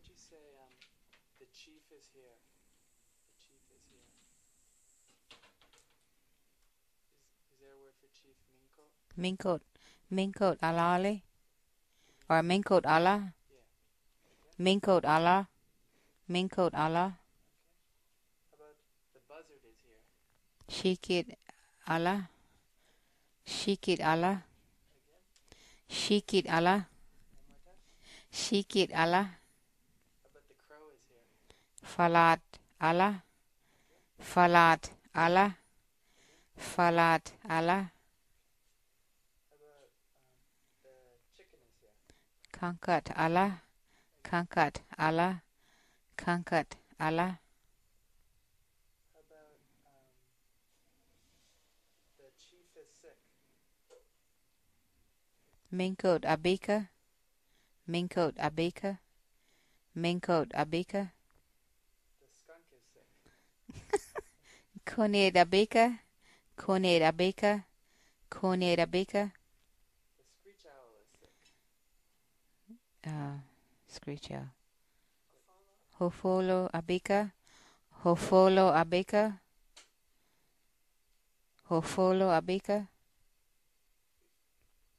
would you say um, the chief is here? The chief is here. Is, is there a word for chief? Minko? Minkot. Minkot alali. Or Minkot Allah. Minkot Allah. Minkot Allah. How about the buzzard is here? Shikit Allah. Shikit Allah. Shikit Allah. Shikit Allah. How about the crow is here? Falat Allah. Falat Allah. Falat Allah. Kankat Allah. Kankat Allah. Kankat Allah. Minkot Abika. Minkot Abika. Minkot Abika. Skunk is sick. Koned Abika. Koned Abika. Koned The screech owl is sick. Screech owl. Hofolo Abika. Hofolo Abika. Hofolo Abika.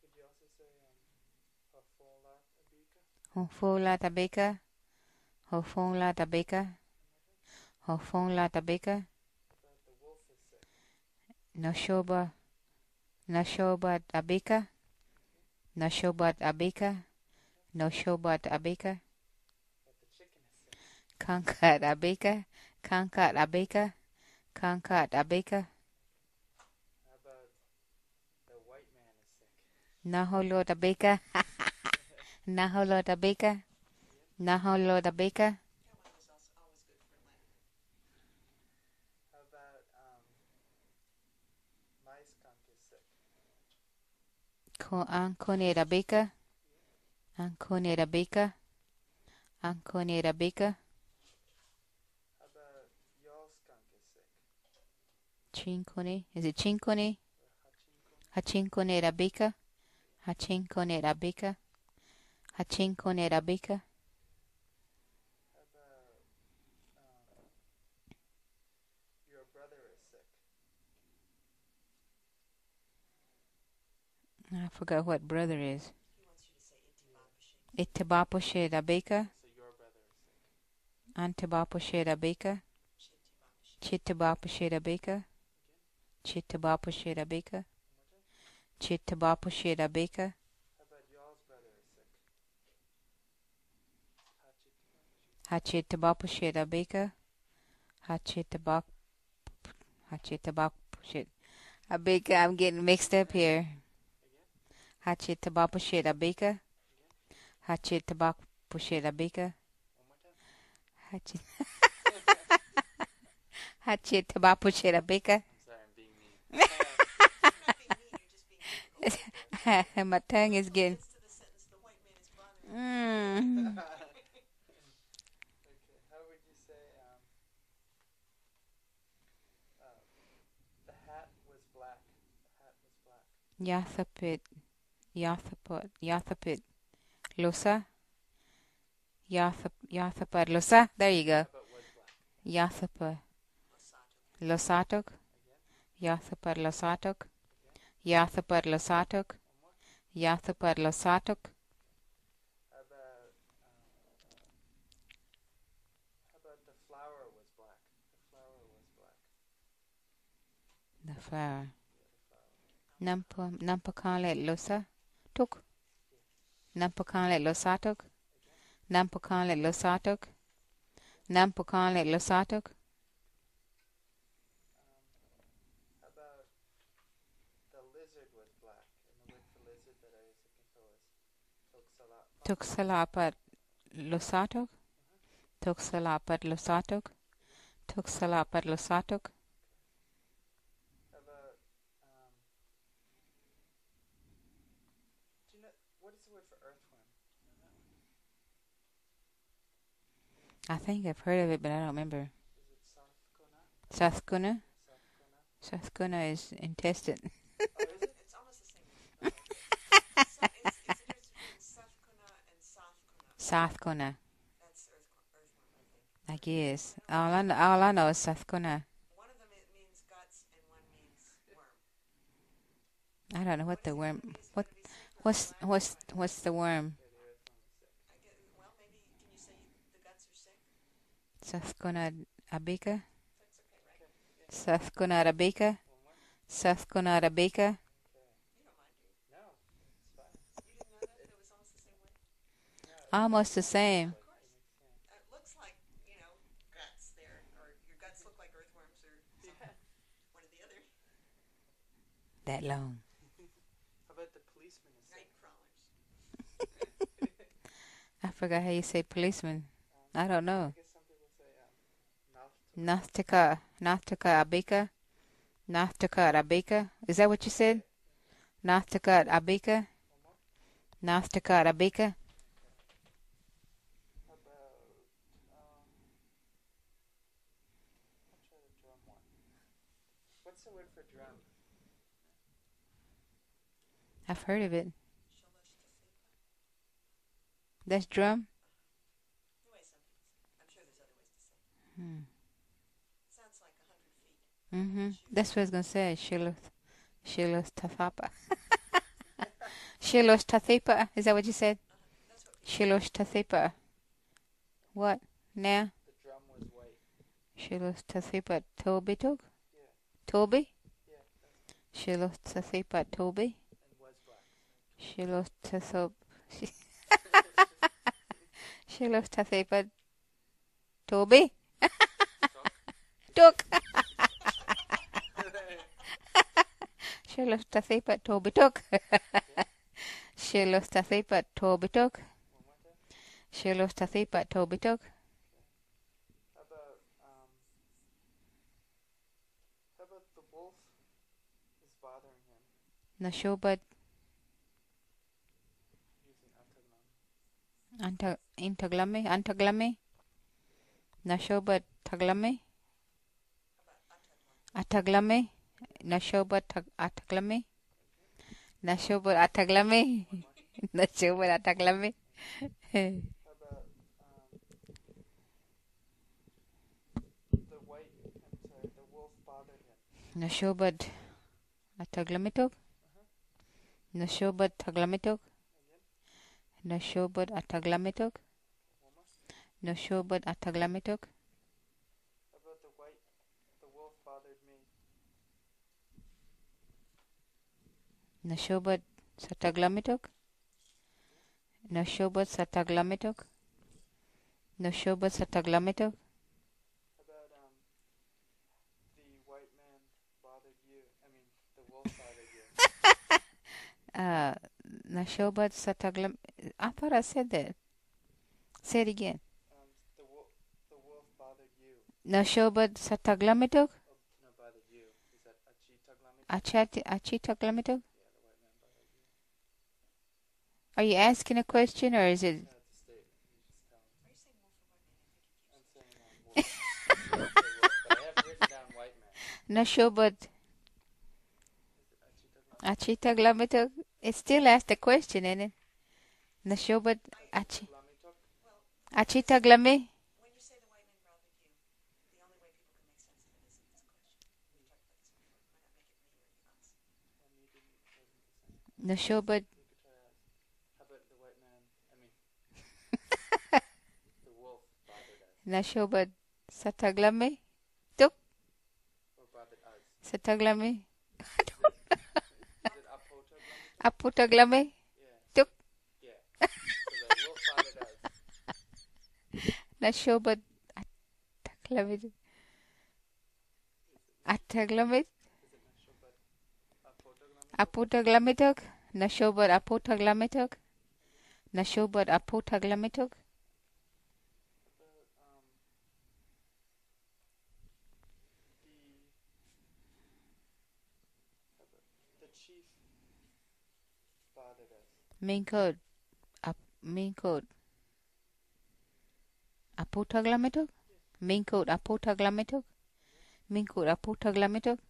Could you also say um, Hofola Tabika. Hofola Tabika. Hofola. Is sick. Nashoba. Nashobat Abika. Nashobat Abika. Nashobat sick. Kankat Abika. Kankat Abika. Kankat sick? Naholo Abika. Naholo Abika. Naholo Abika. How about um, my skunk is sick? Ko Ankone Abika. Ankone Abika. Ankone Abika. How about your skunk is sick? Chinkone. Is it Chinkone? Or Hachinkun? Hachinkone Abika. Hachinkone Abika. Hachinkone Abika. How about um, your brother is sick? I forgot what brother is. Itibaposhe sick. Antibaposhe Abika. Chitabaposhe Abika. Chitabaposhe Abika. Chitabaposhe Abika. How about y'all's brother is sick? Hachit. Hachitabapushe Abika. Hachitabak. Hachitabapushe. Abika, I'm getting mixed up here. Hachitabapushe Abika. Hachitabapushe Abika. One more time. Hachi. Hachitabapushe Abika. I'm sorry, I'm being mean. My tongue is getting. Mm. How would Yathaput. Yathapit. Lusa. Yathap. Yathapad. Lusa. There you go. Yathapa. Losatok. Yathapad Losatok. Yathapad Losatok. Yathapad Losatok. The flower. Nampa. Nampakale Lusa. Tuk. Nampakale Losatok. Nampakale Losatok. Nampakale Losatok. Um, how about the lizard was black? And the word for lizard that I was looking for was toxala. Tuxalapat Losatok. Tuxalapat Losatok. Tuxalapat Losatok. How about um, do you know what is the word for earthworm? You know that one? I think I've heard of it, but I don't remember. Is it Safkona? Saskuna. Saskuna is intestine. Oh, is it? It's almost the same. Sa- it's, it's a difference between Safkuna and. Saskuna. That's I guess. All I know, all I know is Saskuna. One of them it means guts and one means worm. I don't know what the is worm. gonna be? Is it What what's what's what's the worm? Didn't know that? That it was almost the same that No, it Almost the same. Of course. makes sense. It looks like, you know, guts there, or your guts look like earthworms or something. One or the other. That long. How about the policeman is sick? Night crawlers. I forgot how you say policeman. I don't know. I guess some people say um, Nastika Nastika abika. Nastika abika. Is that what you said? Nastika abika. More? Abika. How about I'll try the drum one. What's the word for drum? I've heard of it. Shalosh tasipa. That's drum. The way some people say it. I'm sure there's other ways to say it. Hmm. Sounds like a hundred feet. Mm-hmm. That's what I was gonna say. Shilos, Shilos Tathapa. Shilos Tathipa. Is that what you said? That's what Tathipa. What now? The drum was white. Shilos Tathipa Tobitug. Yeah, Toby. yeah, that's, Shilos Tathipa Toby. and was black. Shilos Tathop. Tathipa Toby. Tuk. Shilos Tathipa Toby Tuk. Shilos Tathipa Toby Tuk. One more time. Shilos Tathipa Toby Tuk. How about um? How about the wolf is bothering him Anta Intaglami Antaglami. Nashobat Taglami. Ataglami. Nashobat Tag- Ataglami. Nashobat Ataglami. Nashobat Ataglami. How about um? The white. I'm sorry. The wolf bothered him. Nashobat Ataglamitok. Nashobat Taglamitok. Again. Nashobat Ataglamitok. One more. Nashobat Ataglamitok. About the white? The wolf bothered me. Nashobat Sataglamitok. Nashobat Sataglamitok. Nashobat Sataglamitok. How about um? The white man bothered you. I mean, the wolf bothered you. Uh, Nashobat Sataglam. I thought I said that. Say it again. Um, the wolf. The wolf bothered you. Nashobat Sataglamitok. Oh, no, bothered you. Is that? Achati the white man bothered you. Are you asking a question or is it? No, won't say wolf, but Is it. It still asks the question, isn't it? Nashobat Achi Glamitok? Achitaglami. When you say the white man bothered you, the only way people can make sense of Yeah. So the wolf bothered us. Nashobat Ataglami. Ataglami. Is it nashobat apotaglami? Aputaglamitok. Nashobat Aputaglamitok. Nashobat Aputaglamitok. About, um, the, how about the chief bothered us.